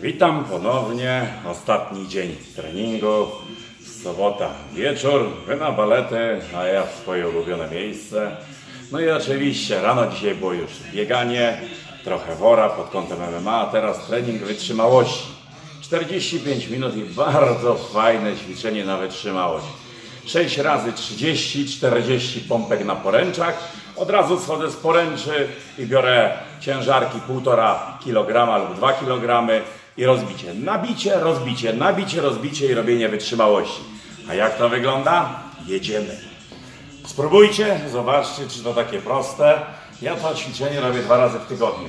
Witam ponownie. Ostatni dzień treningu. Sobota wieczór. Wy na balety, a ja w swoje ulubione miejsce. No i oczywiście rano dzisiaj było już bieganie, trochę wora pod kątem MMA, a teraz trening wytrzymałości. 45 minut i bardzo fajne ćwiczenie na wytrzymałość. 6 razy 30, 40 pompek na poręczach. Od razu schodzę z poręczy i biorę ciężarki 1,5 kg lub 2 kg i rozbicie. Nabicie, rozbicie, nabicie, rozbicie i robienie wytrzymałości. A jak to wygląda? Jedziemy. Spróbujcie, zobaczcie, czy to takie proste. Ja to ćwiczenie robię dwa razy w tygodniu.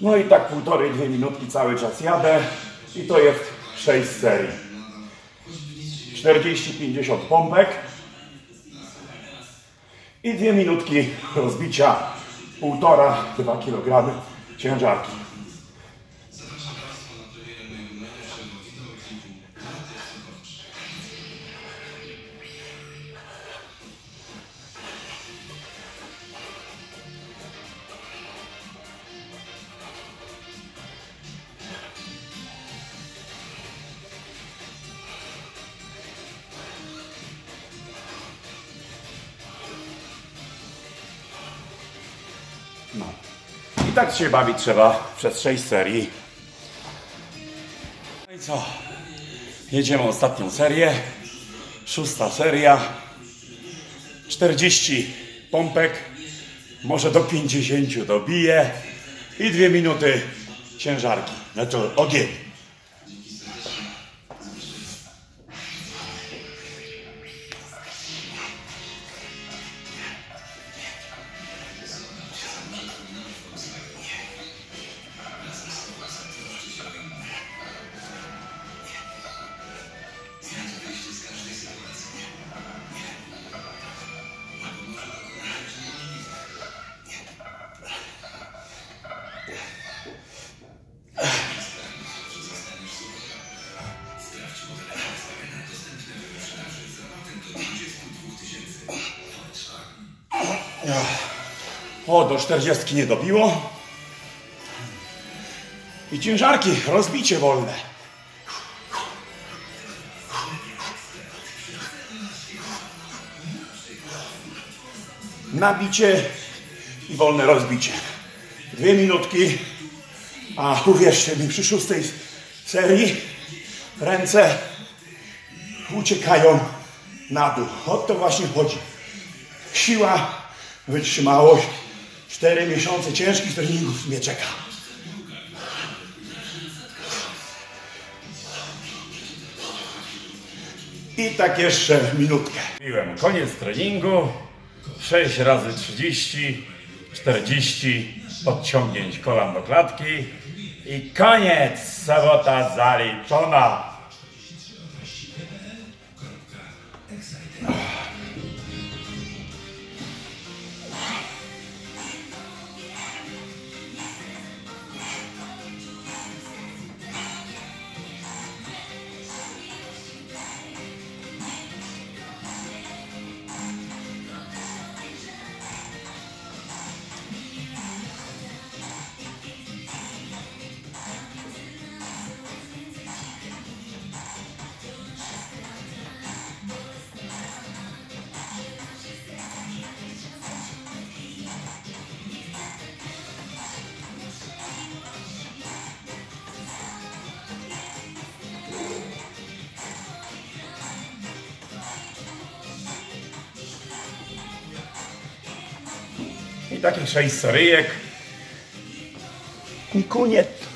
No i tak półtorej, dwie minutki cały czas jadę i to jest 6 serii. 40-50 pompek i dwie minutki rozbicia 1,5-2 kg ciężarki. No. I tak się bawić trzeba przez 6 serii. No i co? Jedziemy ostatnią serię. Szósta seria. 40 pompek. Może do 50 dobiję. I dwie minuty ciężarki. To ogień. O, do 40 nie dobiło. I ciężarki, rozbicie wolne. Nabicie i wolne rozbicie. Dwie minutki, a uwierzcie mi, przy szóstej serii ręce uciekają na dół. O to właśnie chodzi. Siła, wytrzymałość. Cztery miesiące ciężkich treningów mnie czeka. I tak jeszcze minutkę. Piłem koniec treningu. 6 razy 30, 40 podciągnięć kolan do klatki. I koniec! Sobota zaliczona. Takich sześć soryjek. I koniec.